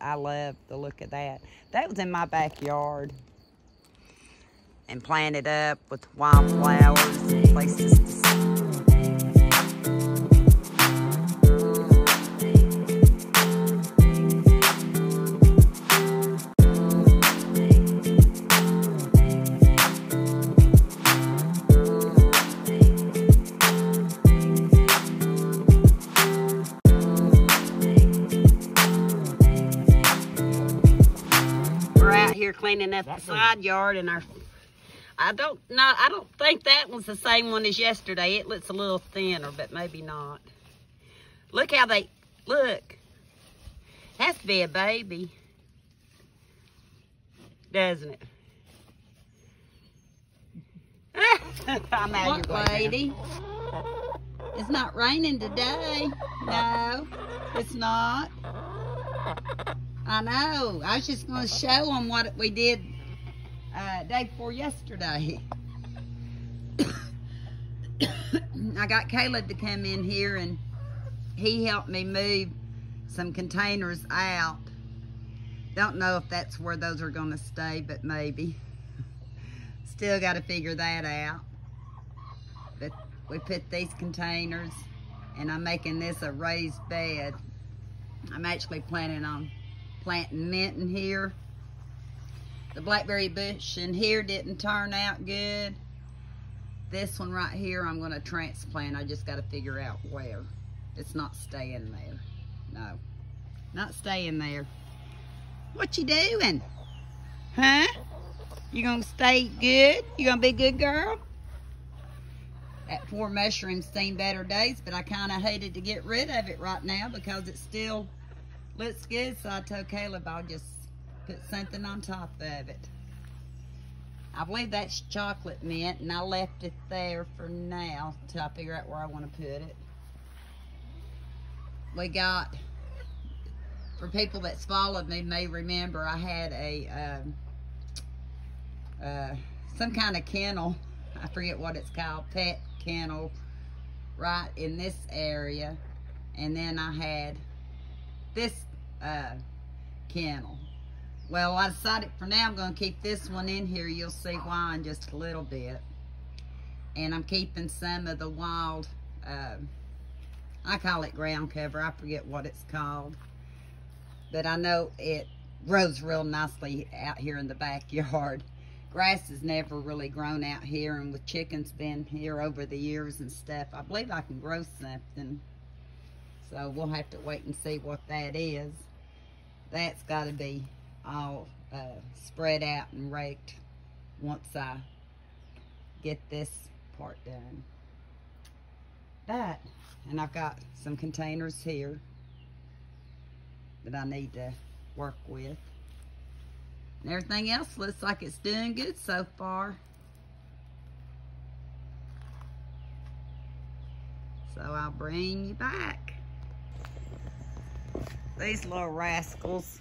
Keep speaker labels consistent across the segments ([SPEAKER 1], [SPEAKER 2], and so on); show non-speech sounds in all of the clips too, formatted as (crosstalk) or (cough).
[SPEAKER 1] I love the look of that. That was in my backyard. And planted up with wildflowers and places to here cleaning up the side yard and our I don't know I don't think that was the same one as yesterday. It looks a little thinner, but maybe not. Look how they look. Has to be a baby. Doesn't it? (laughs) I'm out
[SPEAKER 2] What
[SPEAKER 1] your way now.
[SPEAKER 2] lady? It's not raining today. No, it's not. I know. I was just going to show them what we did uh, day before yesterday. (coughs) I got Caleb to come in here and he helped me move some containers out. Don't know if that's where those are going to stay, but maybe. Still got to figure that out. But we put these containers and I'm making this a raised bed. I'm actually planning on planting mint in here. The blackberry bush in here didn't turn out good. This one right here I'm going to transplant. I just got to figure out where. It's not staying there. No. Not staying there. What you doing? Huh? You gonna stay good? You gonna be a good girl? That poor mushroom's seen better days, but I kind of hated to get rid of it right now because it's still looks good. So I told Caleb I'll just put something on top of it. I believe that's chocolate mint, and I left it there for now till I figure out where I want to put it. We got, for people that's followed me may remember, I had a um, uh, some kind of kennel. I forget what it's called, pet kennel, right in this area. And then I had this uh, kennel. Well, I decided for now I'm going to keep this one in here. You'll see why in just a little bit. And I'm keeping some of the wild, uh, I call it ground cover. I forget what it's called. But I know it grows real nicely out here in the backyard grass has never really grown out here and with chickens been here over the years and stuff i believe i can grow something so we'll have to wait and see what that is that's got to be all uh, spread out and raked once i get this part done that and i've got some containers here that i need to work with and everything else looks like it's doing good so far. So I'll bring you back. These little rascals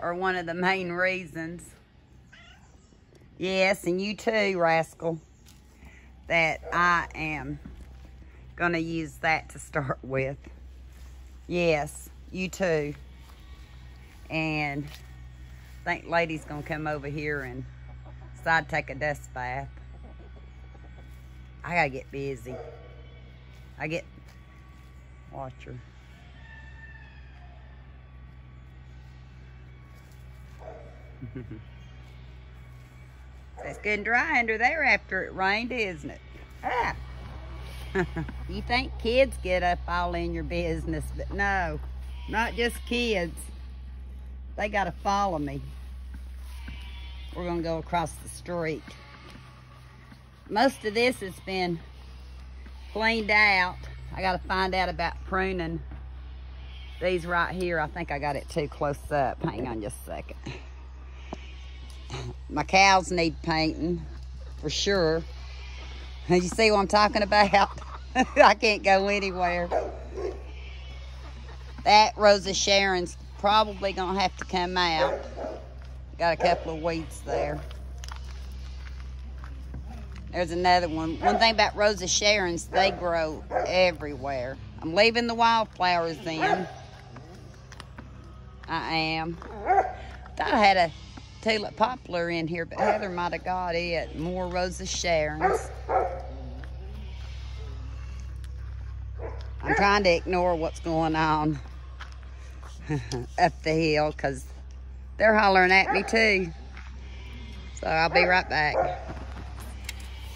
[SPEAKER 2] are one of the main reasons. Yes, and you too, rascal, that I am going to use that to start (laughs) with. Yes, you too. And I think lady's gonna come over here and decide to take a dust bath. I gotta get busy. I get, watch her. (laughs) it's getting dry under there after it rained, isn't it? Ah. (laughs) you think kids get up all in your business, but no, not just kids. They got to follow me. We're going to go across the street. Most of this has been cleaned out. I got to find out about pruning these right here. I think I got it too close up. Hang on just a second. My cows need painting for sure. (laughs) You see what I'm talking about? (laughs) I can't go anywhere. That Rosa Sharon's probably gonna have to come out. Got a couple of weeds there. There's another one. One thing about Rosa Sharon's, they grow everywhere. I'm leaving the wildflowers in. I am. Thought I had a tulip poplar in here, but Heather might have got it. More Rosa Sharons. I'm trying to ignore what's going on (laughs) up the hill because they're hollering at me too. So I'll be right back.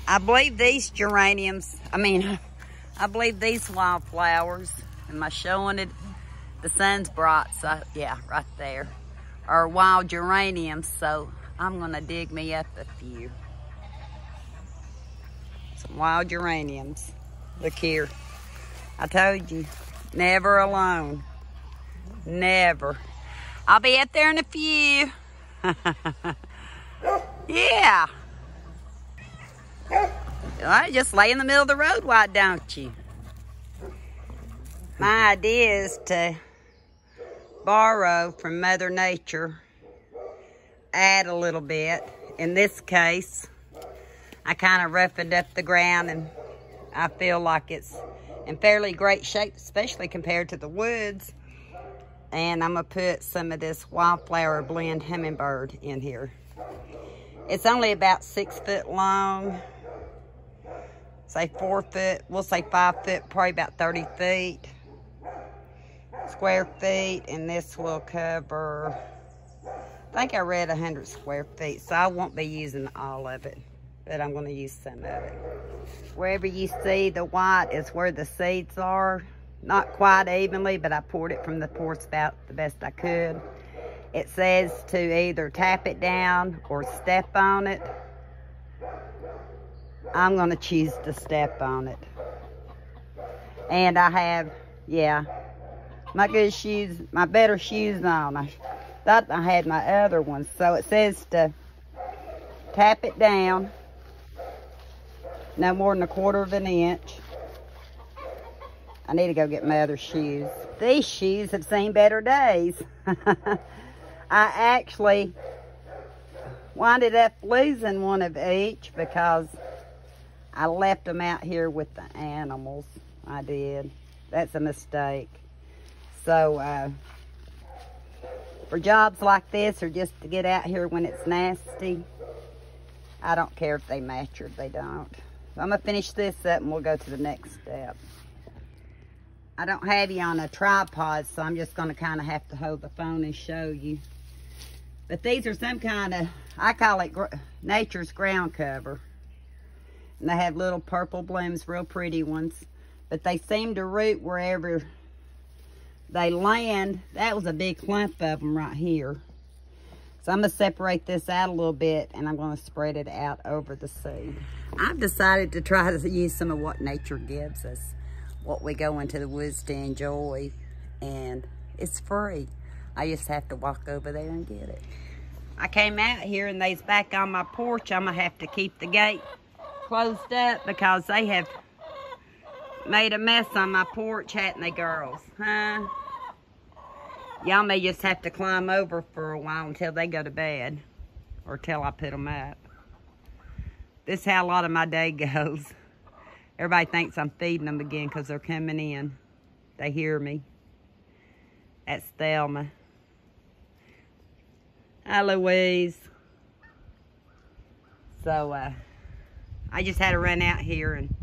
[SPEAKER 2] I believe these geraniums, I mean, (laughs) I believe these wildflowers, am I showing it? The sun's bright, so yeah, right there, are wild geraniums. So I'm gonna dig me up a few. Some wild geraniums. Look here. I told you, never alone. Never. I'll be up there in a few. (laughs) yeah. I just lay in the middle of the road, why don't you? My idea is to borrow from Mother Nature, add a little bit. In this case, I kind of roughened up the ground and I feel like it's in fairly great shape, especially compared to the woods. And I'm gonna put some of this Wildflower Blend Hummingbird in here. It's only about six foot long, say four foot, we'll say five foot, probably about 30 feet, square feet, and this will cover, I think I read 100 square feet, so I won't be using all of it, but I'm gonna use some of it. Wherever you see the white is where the seeds are. Not quite evenly, but I poured it from the pour spout the best I could. It says to either tap it down or step on it. I'm gonna choose to step on it. And I have, yeah, my good shoes, my better shoes on. I thought I had my other ones. So it says to tap it down no more than a quarter of an inch. I need to go get my other shoes. These shoes have seen better days. (laughs) I actually winded up losing one of each because I left them out here with the animals. I did. That's a mistake. So, uh, for jobs like this or just to get out here when it's nasty, I don't care if they match or if they don't. So I'm going to finish this up and we'll go to the next step. I don't have you on a tripod, so I'm just going to kind of have to hold the phone and show you. But these are some kind of, I call it nature's ground cover. And they have little purple blooms, real pretty ones. But they seem to root wherever they land. That was a big clump of them right here. So I'm going to separate this out a little bit and I'm going to spread it out over the seed. I've decided to try to use some of what nature gives us, what we go into the woods to enjoy, and it's free. I just have to walk over there and get it. I came out here and they's back on my porch. I'm going to have to keep the gate closed up because they have made a mess on my porch, hadn't they, girls? Huh? Y'all may just have to climb over for a while until they go to bed or till I put them up. This is how a lot of my day goes. Everybody thinks I'm feeding them again because they're coming in. They hear me. That's Thelma. Hi, Louise. So, uh, I just had to run out here and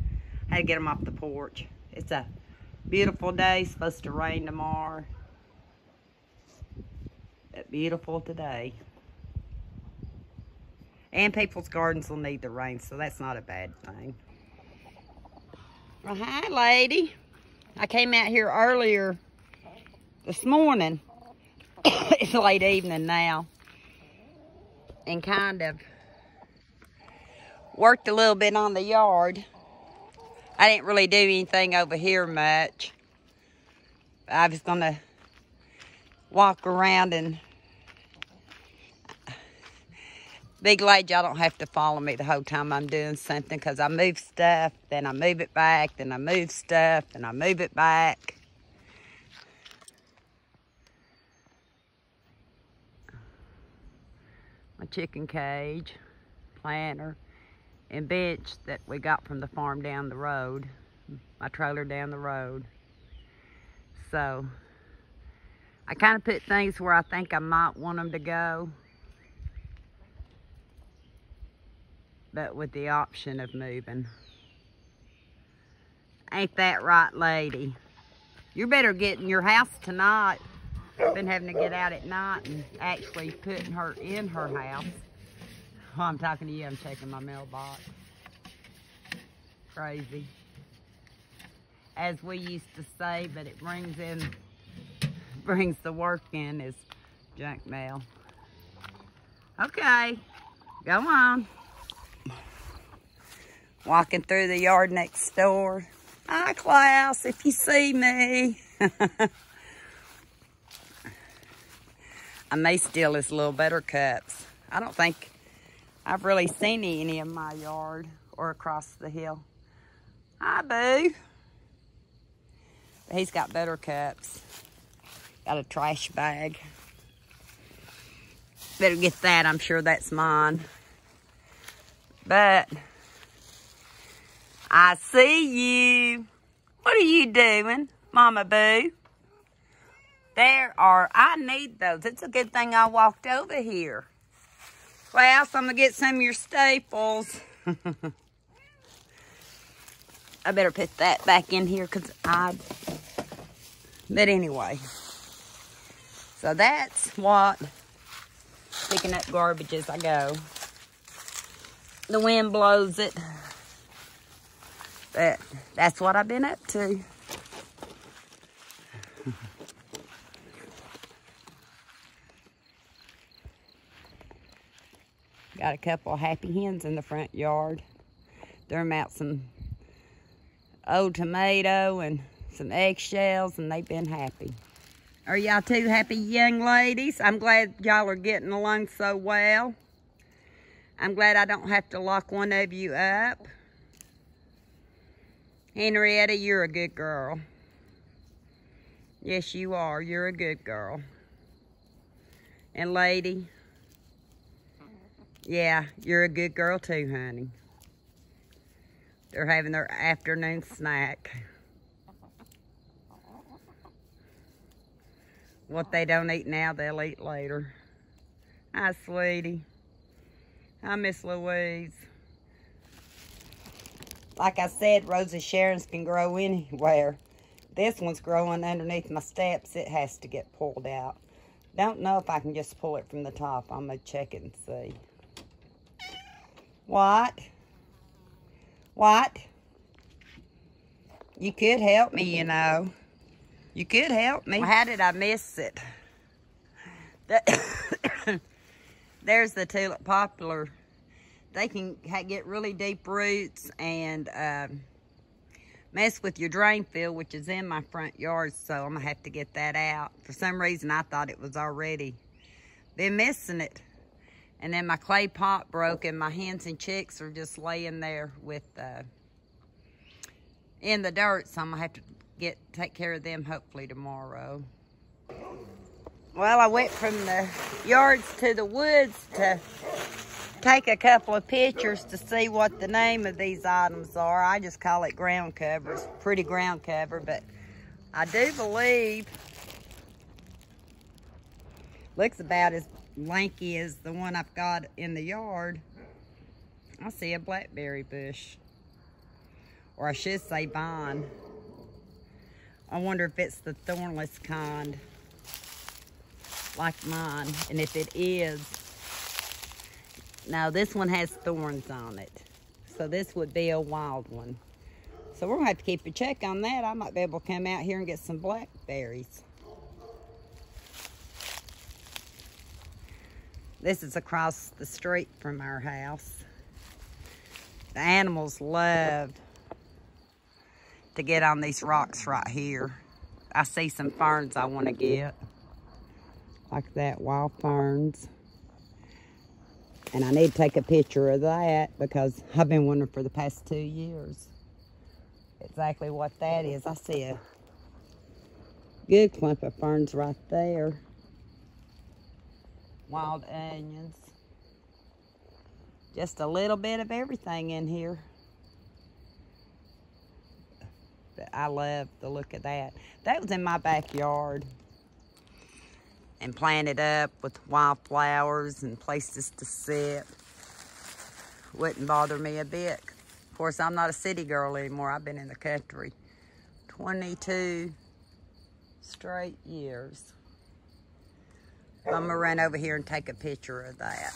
[SPEAKER 2] had to get them off the porch. It's a beautiful day. Supposed to rain tomorrow beautiful today. And people's gardens will need the rain, so that's not a bad thing. Well, hi, lady. I came out here earlier this morning. (coughs) it's late evening now. And kind of worked a little bit on the yard. I didn't really do anything over here much. I was going to walk around and be glad y'all don't have to follow me the whole time I'm doing something because I move stuff, then I move it back, then I move stuff, and I move it back. My chicken cage, planter, and bench that we got from the farm down the road, my trailer down the road. So,
[SPEAKER 1] I kind of put things where I think I might want them to go. But with the option of moving. Ain't that right, lady? You better get in your house tonight. Been having to get out at night and actually putting her in her house. I'm talking to you, I'm checking my mailbox. Crazy. As we used to say, but it brings in, brings the work in is junk mail. Okay, go on. Walking through the yard next door. Hi, Klaus, if you see me. (laughs) I may steal his little buttercups. I don't think I've really seen any in my yard or across the hill. Hi, Boo. He's got buttercups. Got a trash bag. Better get that. I'm sure that's mine. But I see you. What are you doing, Mama Boo? There are, I need those. It's a good thing I walked over here. Klaus, I'm going to get some of your staples. (laughs) I better put that back in here because I, but anyway. So that's what picking up garbage as I go. The wind blows it. But that's what I've been up to. Got a couple happy hens in the front yard. They're out some old tomato and some eggshells and they've been happy. Are y'all two happy young ladies? I'm glad y'all are getting along so well. I'm glad I don't have to lock one of you up. Henrietta, you're a good girl. Yes, you are. You're a good girl. And lady, yeah, you're a good girl too, honey. They're having their afternoon snack. What they don't eat now, they'll eat later. Hi, sweetie. Hi, Miss Louise. Like I said, Rosa Sharon's can grow anywhere. This one's growing underneath my steps. It has to get pulled out. Don't know if I can just pull it from the top. I'm going to check it and see. What? What? You could help me, you know. You could help me. How did I miss it? (coughs) There's the tulip poplar. They can get really deep roots and um, mess with your drain field, which is in my front yard, so I'm going to have to get that out. For some reason, I thought it was already. Been missing it. And then my clay pot broke and my hens and chicks are just laying there with uh, in the dirt. So I'm gonna have to get take care of them hopefully tomorrow. Well, I went from the yards to the woods to take a couple of pictures to see what the name of these items are. I just call it ground cover. It's pretty ground cover, but I do believe looks about as lanky as the one I've got in the yard. I see a blackberry bush. Or I should say vine. I wonder if it's the thornless kind. Like mine. And if it is, now this one has thorns on it. So this would be a wild one. So we're gonna have to keep a check on that. I might be able to come out here and get some blackberries. This is across the street from our house. The animals loved to get on these rocks right here. I see some ferns I want to get. Like that, wild ferns. And I need to take a picture of that because I've been wondering for the past two years exactly what that is. I see a good clump of ferns right there wild onions. Just a little bit of everything in here. But I love the look of that. That was in my backyard. and planted up with wildflowers and places to sit. Wouldn't bother me a bit. Of course, I'm not a city girl anymore. I've been in the country 22 straight years. I'm gonna run over here and take a picture of that.